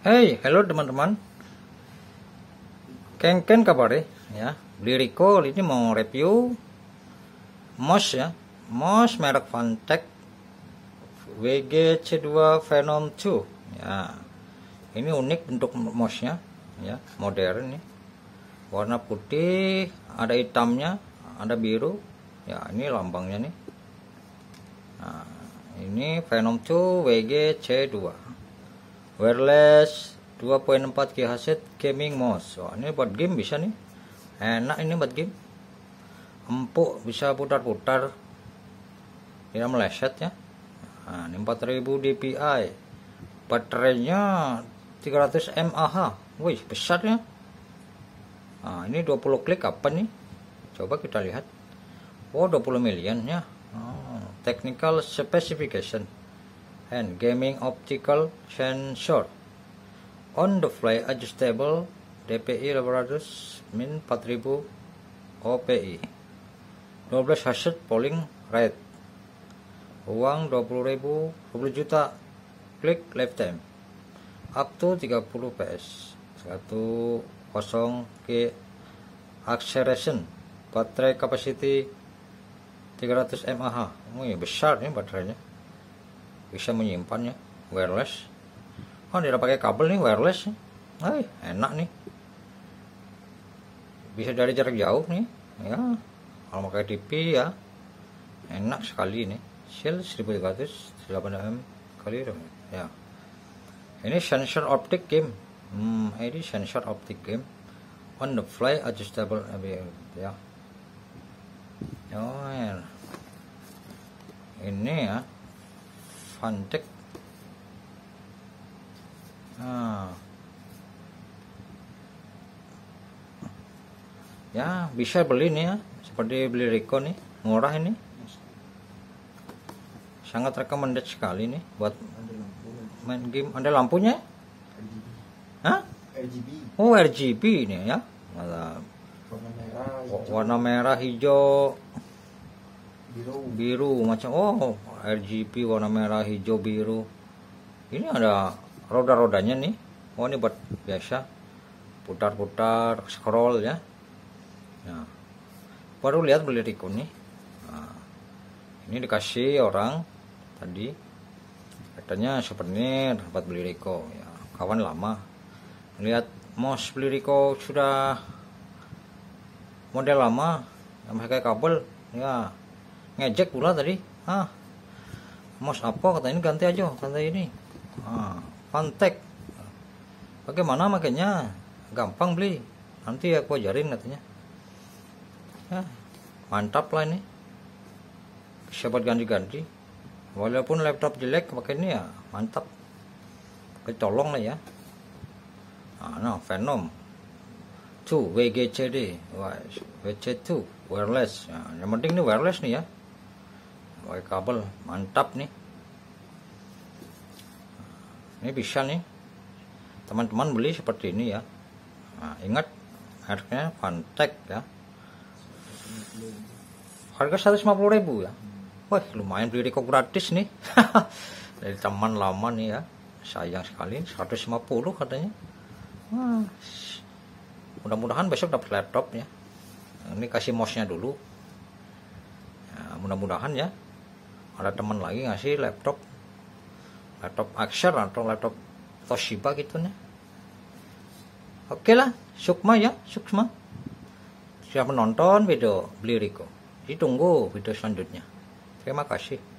Hey, halo teman-teman. Kengken kabar ya. Beli Rico ini mau review mouse ya. Mouse merek Fantech WGC2 Venom 2 ya. Ini unik bentuk mouse-nya ya, modern nih. Warna putih, ada hitamnya, ada biru. Ya, ini lambangnya nih. Nah, ini Venom 2 WGC2 wireless 2.4 GHz gaming mouse. Oh, ini buat game bisa nih. Enak ini buat game. Empuk bisa putar-putar. Tidak meleset ya. Nah, ini 4000 dpi baterainya 300 mAh wih besar ya. Nah, ini 20 klik apa nih? Coba kita lihat. Oh 20 million ya. Oh, technical specification and gaming optical sensor. On the fly adjustable DPI 800 min 4000 OPI 12 Hz polling rate. Uang 20.000 20 juta. Klik lifetime up to 30 PS 10 K acceleration. Baterai capacity 300 mAh ini besar nih baterainya bisa menyimpannya wireless. Oh tidak pakai kabel nih wireless Hai, enak nih. Bisa dari jarak jauh nih. Ya kalau pakai TV ya enak sekali nih Shell 1300 8 m kali ya. Ini sensor optic game. Hmm, ini sensor optic game. On the fly adjustable ya. Oh ya. Ini ya Fantek. Nah. Ya, bisa beli nih ya. Seperti beli Rico nih. Murah ini. Sangat recommended sekali nih buat main game. Ada lampunya? Hah? RGB. Oh, RGB ini ya. Warna merah, hijau. warna merah, hijau, biru. Biru macam oh RGB warna merah hijau biru. Ini ada roda-rodanya nih. Oh ini buat biasa. Putar-putar scroll ya. Nah, baru lihat beli Rico nih. Nah, ini dikasih orang tadi. Katanya souvenir dapat beli Rico. Ya kawan lama. Lihat mouse beli Rico sudah model lama. Yang pakai kabel ya ngejek pula tadi. Ah mouse apa? kata ini ganti aja kata ini. Ah pantek. Bagaimana makanya? Gampang beli nanti aku ajarin katanya. Ya, mantap lah ini. Buat ganti-ganti. Walaupun laptop jelek pakai ini ya mantap. Kecolong lah ya. Ah, nah Venom. 2 WGCD WC2 wireless. Ya, yang penting ini wireless nih ya pakai kabel. Mantap nih. Ini bisa nih. Teman-teman beli seperti ini ya. Nah, ingat harganya Fantech ya. Harga 150 ribu ya. Wah lumayan beli kok gratis nih. Dari teman lama nih ya. Sayang sekali 150 katanya. Mudah-mudahan besok dapat laptop ya. Ini kasih mouse-nya dulu. Ya, mudah-mudahan ya ada teman lagi ngasih laptop. Laptop Acer atau laptop Toshiba gitu nih. Oke lah sukma ya sukma. Siapa menonton video beli Riko ditunggu video selanjutnya. Terima kasih